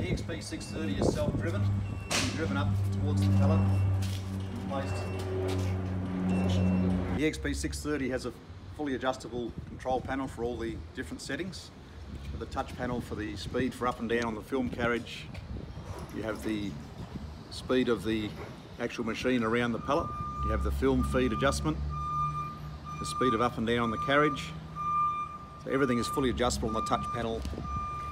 EXP 630 is self-driven, driven up towards the pallet, placed. The EXP 630 has a fully adjustable control panel for all the different settings. With a touch panel for the speed for up and down on the film carriage. You have the speed of the actual machine around the pallet. You have the film feed adjustment, the speed of up and down on the carriage. So everything is fully adjustable on the touch panel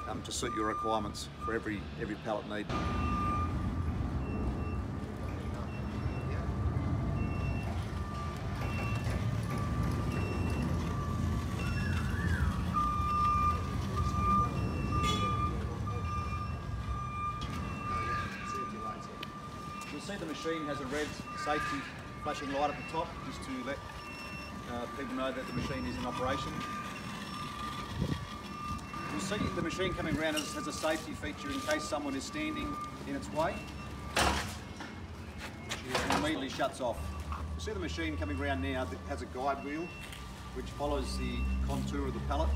um, to suit your requirements for every, every pallet need. You'll see the machine has a red safety flashing light at the top just to let uh, people know that the machine is in operation. You'll see the machine coming around has, has a safety feature in case someone is standing in its way. It immediately shuts off. You see the machine coming around now that has a guide wheel which follows the contour of the pallet.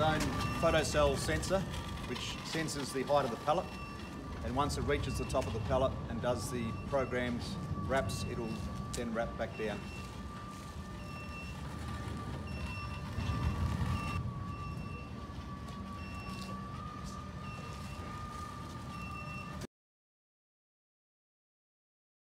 Own photocell sensor which senses the height of the pallet and once it reaches the top of the pallet and does the programmed wraps it'll then wrap back down.